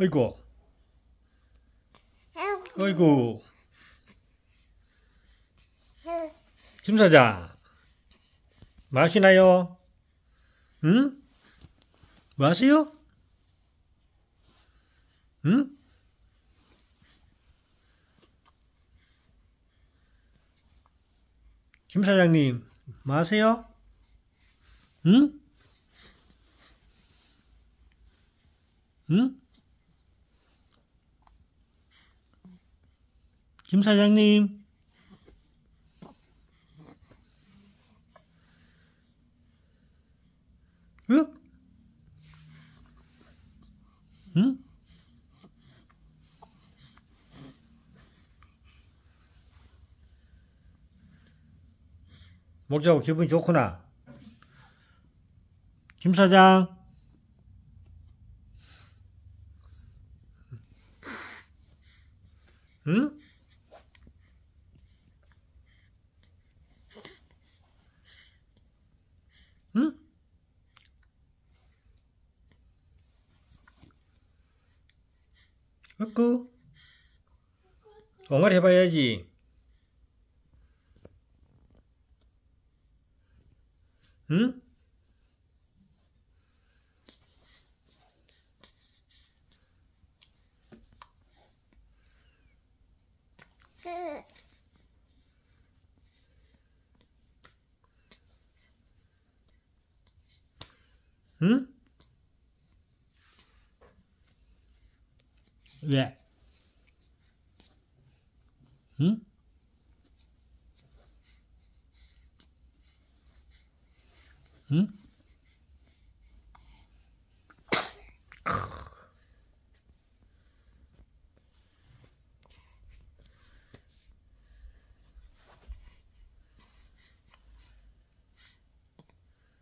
어이구, 어이구. 김 사장, 마시나요? 응? 마세요? 응? 김 사장님, 마세요? 응? 응? 김 사장님. 응? 응? 먹자고 기분이 좋구나. 김 사장. 응? 응? 끄 옹알 해봐야지. 응? 응? 왜? 응? 응?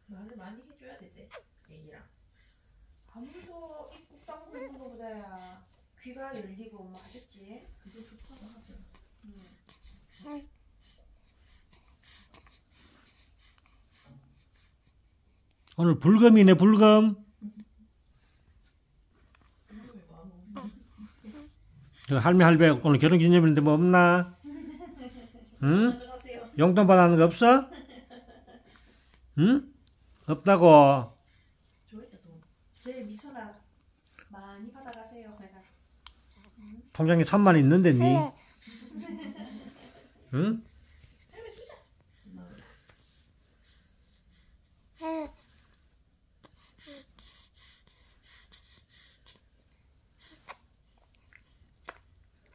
말을 많이 해줘야 되지 애기랑 아무래도 입국 딱 보는 거보다야 귀가 열리고 뭐 하겠지 그게 좋다고 하죠 오늘 불금이네 불금. 그 할매 할배 오늘 결혼 기념일인데 뭐 없나? 응? 용돈 받는 거 없어? 응? 없다고. 돈제 미소나 많이 받아가세요 내가 통장에 3만 있는데 니. 응?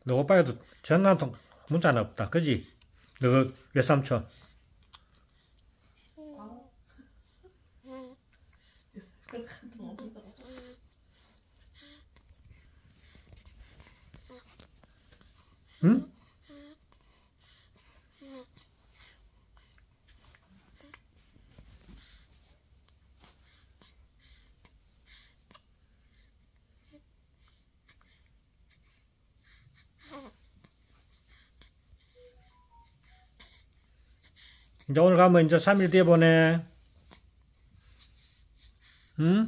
너 오빠에도 전화 한통 문자는 없다. 그지? 너 외삼촌. 광 어 한통 없다 응? 이제 오늘 가면 이제 3일 뒤에 보내. 응?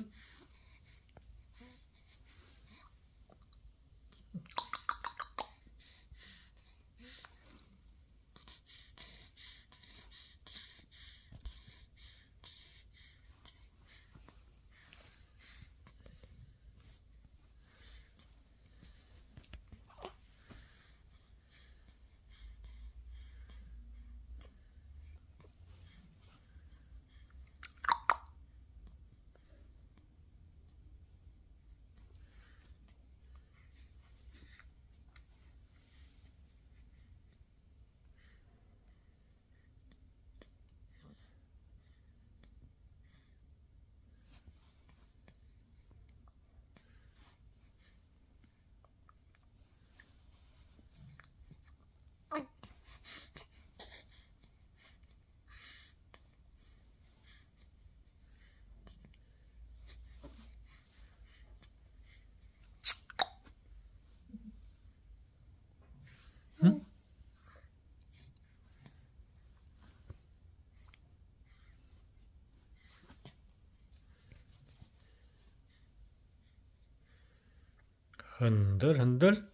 흔들 흔들.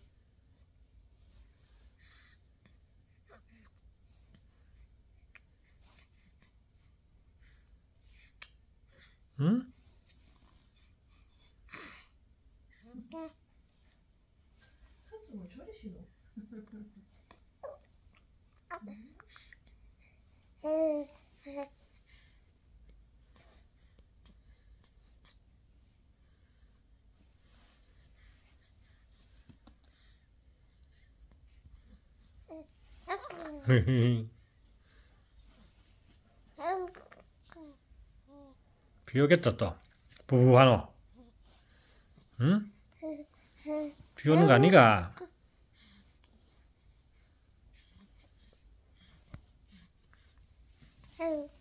비 오겠다 또. 부부하노. 응? 비 오는 거 아니가? 응.